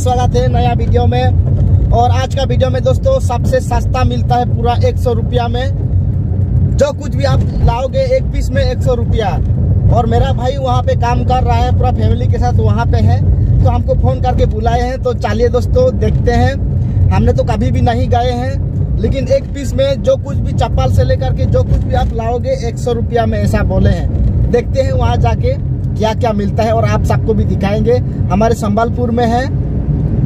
स्वागत है नया वीडियो में। और आज का वीडियो में दोस्तों, सबसे सस्ता मिलता है पूरा एक सौ रुपया में। जो कुछ भी आप लाओगे, एक पीस में एक सौ रुपया। और मेरा भाई वहाँ पे काम कर रहा है, पूरा फैमिली के साथ वहाँ पे है। तो हमको फ़ोन करके बुलाए हैं। तो चलिए दोस्तों, देखते हैं। हमने तो कभी भी नहीं गए हैं। लेकिन एक पीस में जो कुछ भी चप्पल से लेकर के जो कुछ भी आप लाओगे, एक सौ रुपया में ऐसा बोले हैं। देखते हैं वहाँ जाके क्या क्या मिलता है और आप सबको भी दिखाएँगे। हमारे संबलपुर में है।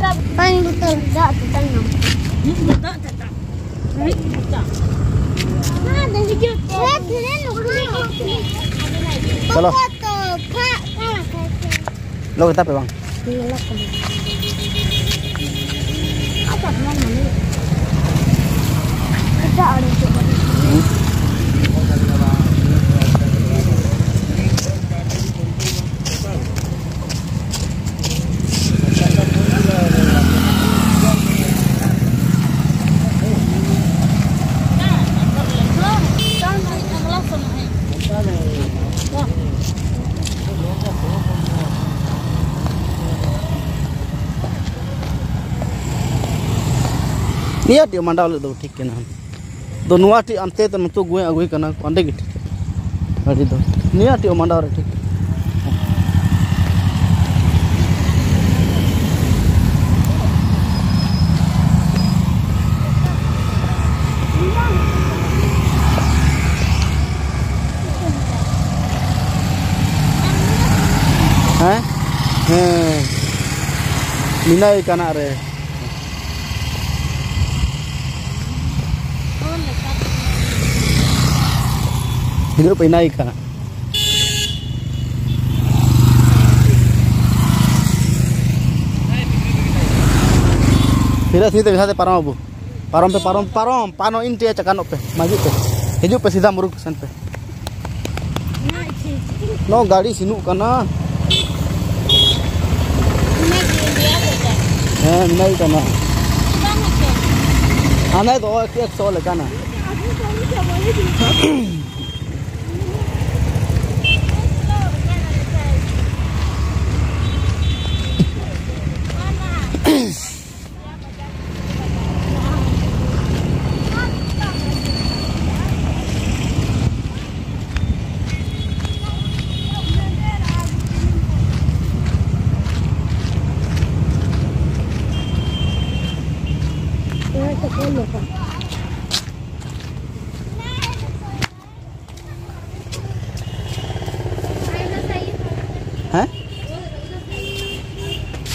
tak Lo kita apa bang? Lo Apa mana? Kita ada. Dia mandau le do ठीक केना do nuwa ti ante to nutu gue agui kana ande gi ठीक adi do niya ti mandau re ठीक हैं हैं minai kana हिलो पैना ही खाना फिर सी तो विसाते पारम अबू पारम पे पारम पारम पानो इन टे चकानो पे मज़े पे हिजु पे सीधा मुरुक सन पे नो गाड़ी सिनु कना हाँ मिनाई कना आना तो एक सौ लगाना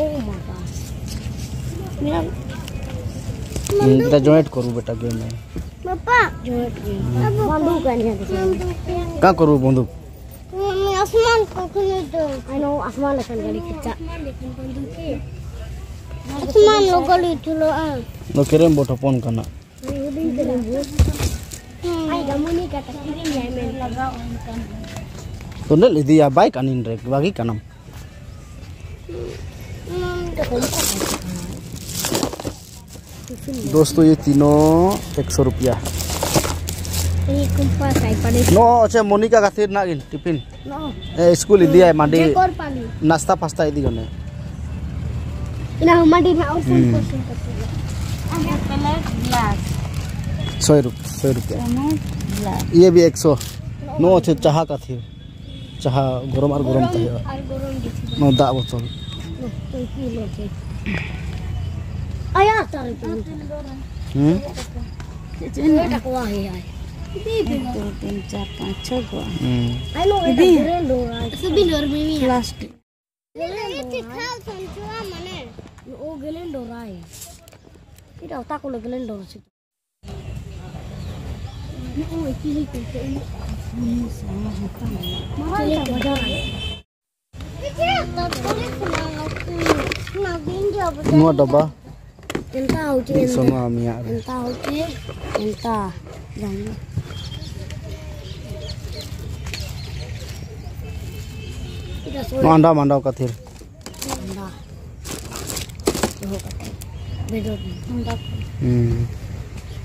Oh my god kita joint કરું બેટા ગેમ મે પપ્પા જોઈન્ટ ગેમ બંદૂક આની કા કરું બંદૂક મમ્મી આસમાન કોકને તો આઈ નો આસમાન લખન ગલી કિચા આસમાન લો ગલી ચલો આ નો કેરેમ બોટો ફોન કરના આઈ ગમુની કા તકરીમ યામે લગાવ ઓન તો ને લીધી આ બાઈક આની રે બાકી કનમ મમ્મી તો કોણ दोस्तों ये तीनों एक सौ रुपया नो अच्छा मोनिका खातिर ना टिफ़िन। स्कूल दिया है मंडी। नाश्ता फास्ता इदी गने हम्म। ये ग्लास। सोय रुप भी 100 नो अच्छा चाहा खातिर चाहा गरम और गरम तो गरम दा बोतल Ayah tarik dulu. Ya. Gua. Ini Ini mana? Oh ini kita. Apa? ఎంత అవుట్ ఎంత ఎంత అవుట్ ఎంత దాన్ని मांडा मांडा का थिर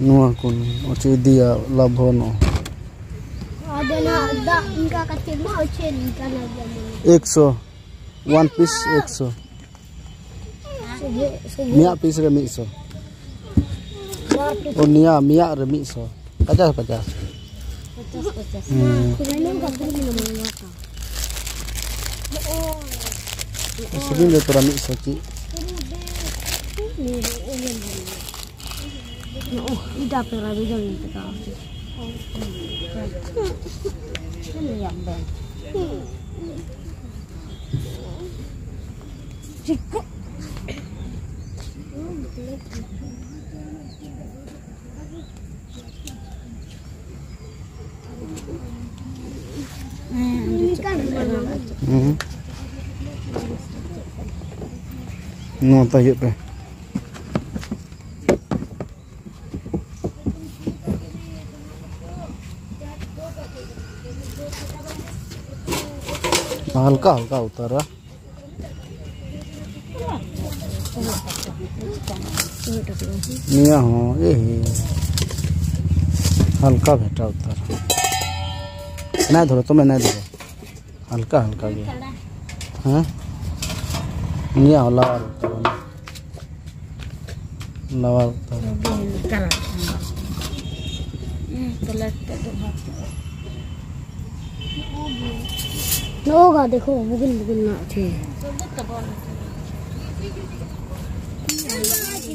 नुआ कुन ओचे oce dia नो ada na ada ingka katil mo oche ingka na 100 one piece 100 Miak pis remik so. Oh nia miak remik so. Pacas pacas. Pacas pacas. Hmm. Sini dia. Oh, ida pera. Ini yang ben. Cikgu. नो तायु पे हल्का हल्का उतारा हल्का भेटा उतारा। नहीं धरो तुम्हें नहीं धरो हल्का हल्का गया। हाँ? निया हो लावा उतारा। लावा उतारा। देखो बुगिन बुगिन ना थे।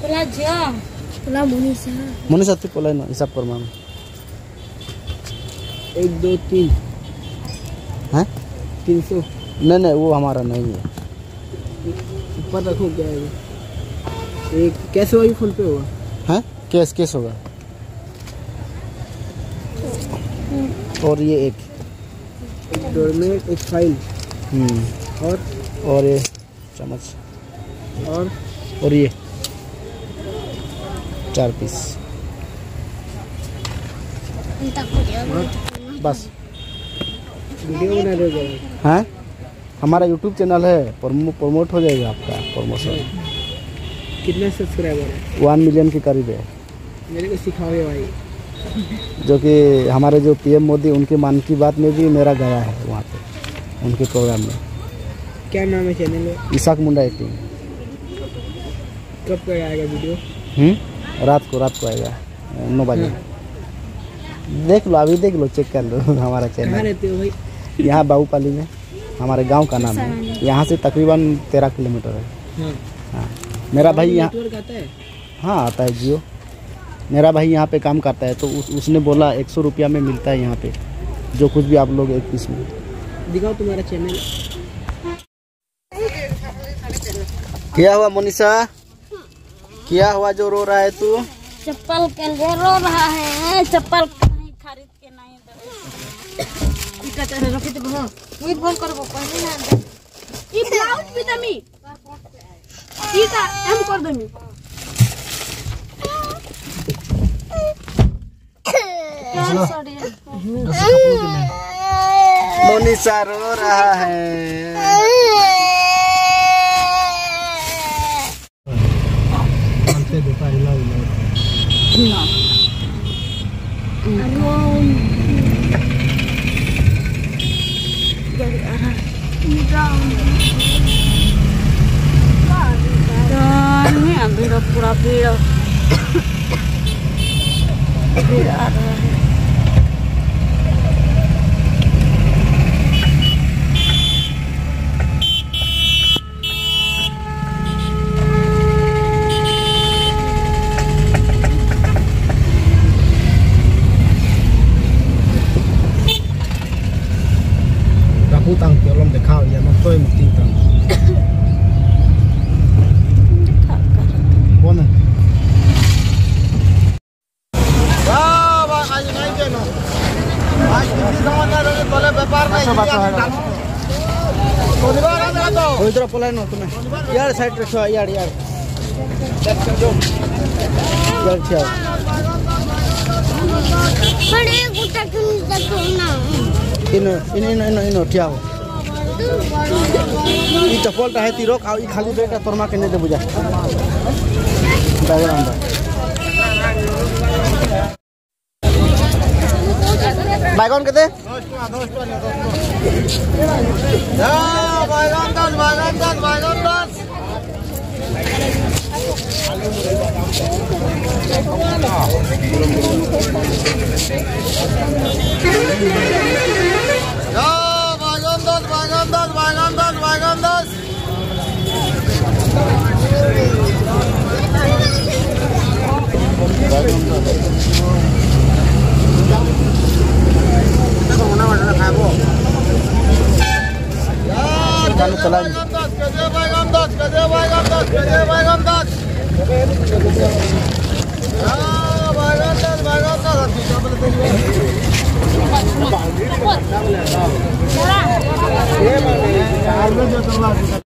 Pelajar. Pulang Munisa. मनी साथी पोलाई ना हिसाब कर माम। एक दो तीन। हैं? तीन सौ। नहीं नहीं वो हमारा नहीं है। ऊपर रखो क्या है एक कैसे होगी फ़ोन पे होगा हैं? कैस कैस होगा। और ये एक एक। डोरमेट एक फ़ाइल। हम्म। और? और ये चम्मच। और और ये। चार पीस। बस। वीडियो बना रहे हो हैं? हमारा यूट्यूब चैनल है प्रमो प्रमोट हो जाएगा आपका प्रमोशन कितने सब्सक्राइबर है? वन मिलियन के करीब है। मेरे को सिखाओगे भाई। जो कि हमारे जो पीएम मोदी उनके मन की बात में भी मेरा गया है वहाँ पे उनके प्रोग्राम में। क्या नाम है चैनल में? इसाक मुंडा एक्टिंग कब का आएगा वीडियो हम्म? रात को रात को आएगा। नौ बजे। देख लो अभी देख लो चेक कर लो हमारा चैनल रहते हो भाई? यहाँ बाबूपाली में। हमारे गाँव का नाम है। यहाँ से तकरीबन तेरह किलोमीटर है। हाँ। हाँ। मेरा भाई यहाँ है? हाँ आता है जियो। मेरा भाई यहाँ पे काम करता है तो उस, उसने बोला एक सौ रुपया में मिलता है यहाँ पे। जो कुछ भी आप लोग एक पीस में। दिखाओ तुम्हारा चैनल क्या हुआ मोनिशा क्या हुआ जो रो रहा है तू? चप्पल के लिए रो रहा है चप्पल खरीद के नहीं तो कर दमी। मोनिशा रो रहा है। andando por a. ওই তোরা পলাই না তুমি ইয়ার সাইড রেখো ইয়ার ইয়ার ইনো ইনো ইনো ইনো ঠিয়া হো ই চপলটা হে তি রোক আও ই খালি বেটা তোর মাকে নে দেবো যা ব্যাগরাউন্ড बैगन अंदर बैगन के दे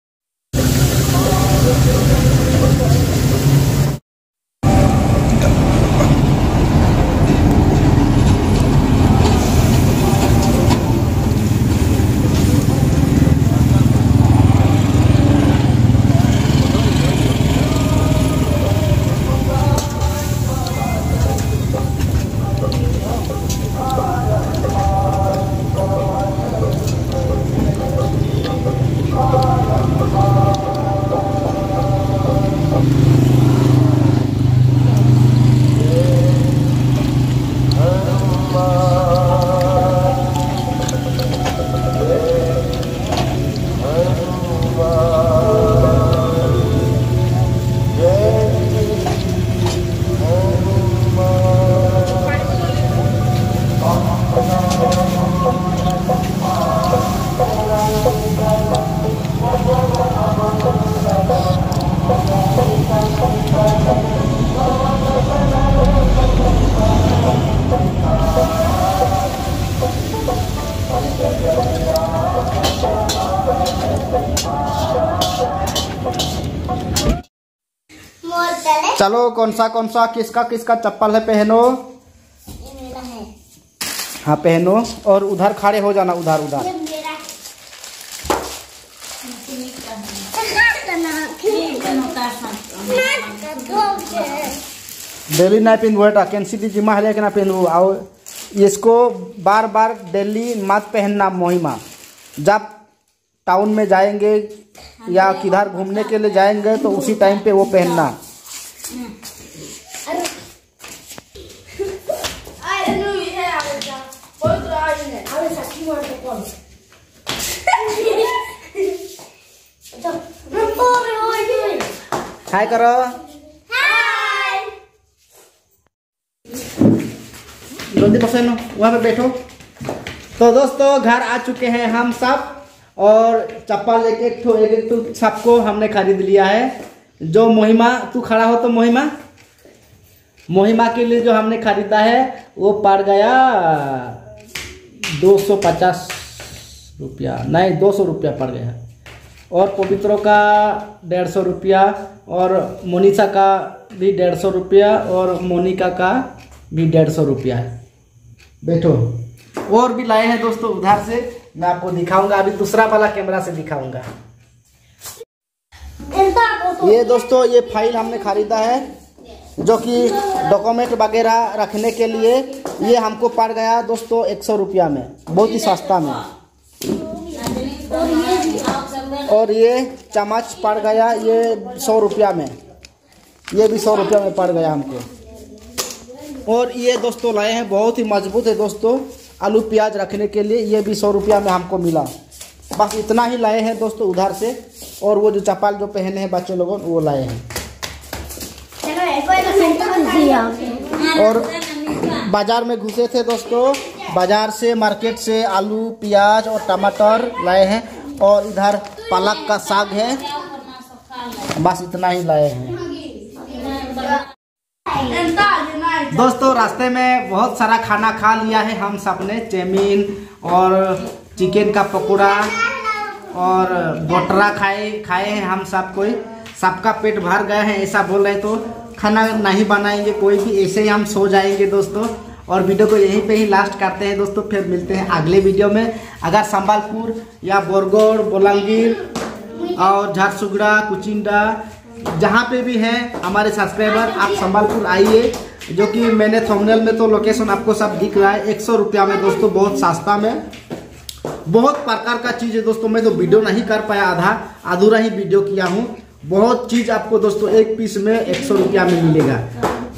चलो कौन सा कौन सा किसका किसका चप्पल है पहनो? ये मेरा है। हाँ पहनो और उधर खड़े हो जाना उधर उधर। डेली नहीं पहनबो बेटा कैंसी दी जिम्मा है ना पहनबो आओ इसको बार बार डेली मत पहनना मोहिमा। जब टाउन में जाएँगे या किधर घूमने के लिए जाएँगे तो उसी टाइम पे वो पहनना। हाय करो जल्दी पसंद वहाँ पे बैठो। तो दोस्तों घर आ चुके हैं हम सब और चप्पल एक एक ठो एक एक ठो सबको हमने खरीद लिया है। जो महिमा, तू खड़ा हो तो मोहिमा। मोहिमा के लिए जो हमने खरीदा है, वो पड़ गया दो सौ पचास रुपया। नहीं, दो सौ रुपया पड़ गया। और पवित्रों का डेढ़ सौ रुपया, और मोनिसा का भी डेढ़ सौ रुपया, और मोनिका का भी डेढ़ सौ रुपया है। बैठो। और भी लाए हैं दोस्तों उधर से, मैं आपको दिखाऊँगा। अभी दूसरा वाला कैमरा से दिखाऊँगा। ये दोस्तों, ये फ़ाइल हमने खरीदा है, जो कि डॉक्यूमेंट वगैरह रखने के लिए ये हमको पड़ गया दोस्तों एक सौ रुपया में, बहुत ही सस्ता में। और ये चम्मच पड़ गया, ये सौ रुपया में, ये भी सौ रुपया में पड़ गया हमको। और ये दोस्तों लाए हैं, बहुत ही मज़बूत है दोस्तों, आलू प्याज रखने के लिए ये भी सौ रुपया में हमको मिला। बस इतना ही लाए हैं दोस्तों उधर से। और वो जो चपाल जो पहने हैं बच्चे लोगों वो लाए हैं। और बाज़ार में घुसे थे दोस्तों। बाज़ार से मार्केट से आलू प्याज और टमाटर लाए हैं। और इधर पालक का साग है। बस इतना ही लाए हैं। दोस्तों रास्ते में बहुत सारा खाना खा लिया है हम सबने चेमीन और चिकन का पकौड़ा और बोटरा खाए खाए हैं हम सब कोई। सबका पेट भर गए हैं, ऐसा बोल रहे तो। खाना नहीं बनाएँगे, कोई भी, ऐसे ही हम सो जाएँगे दोस्तों। और वीडियो को यहीं पे ही लास्ट करते हैं दोस्तों, फिर मिलते हैं अगले वीडियो में। अगर संबलपुर या बोरगोड़, बोलांगीर और झारसुगड़ा, कुचिंडा, जहाँ पे भी हैं हमारे सब्सक्राइबर आप संबलपुर आइए, जो कि मैंने थंबनेल में तो लोकेशन आपको सब दिख रहा है। एक सौ रुपया में दोस्तों, बहुत सस्ता में। बहुत प्रकार का चीज़ है दोस्तों। मैं तो वीडियो नहीं कर पाया आधा। अधूरा ही वीडियो किया हूँ। बहुत चीज़ आपको दोस्तों, एक पीस में एक सौ रुपया में मिलेगा।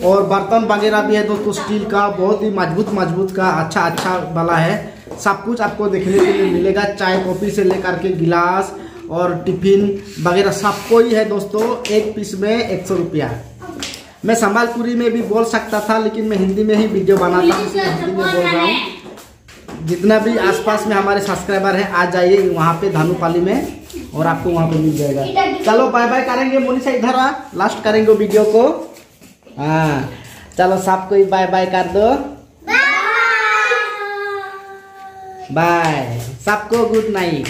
और बर्तन वगैरह भी है दोस्तों, स्टील का, बहुत ही मज़बूत मज़बूत का अच्छा अच्छा वाला है। सब कुछ आपको देखने के लिए मिलेगा। चाय, कॉफ़ी से लेकर के गिलास और टिफ़िन वगैरह सब कोई है दोस्तों, एक पीस में एक सौ रुपया। मैं संबलपुरी में भी बोल सकता था, लेकिन मैं हिंदी में ही वीडियो बनाता हूँ। हिंदी में बोल रहा हूँ। जितना भी आसपास में हमारे सब्सक्राइबर हैं आ जाइए वहाँ पे धानुपाली में और आपको वहाँ पे मिल जाएगा। चलो बाय बाय करेंगे। मोनिशा इधर आ लास्ट करेंगे वीडियो को। हाँ चलो सबको बाय बाय कर दो। बाय सबको गुड नाइट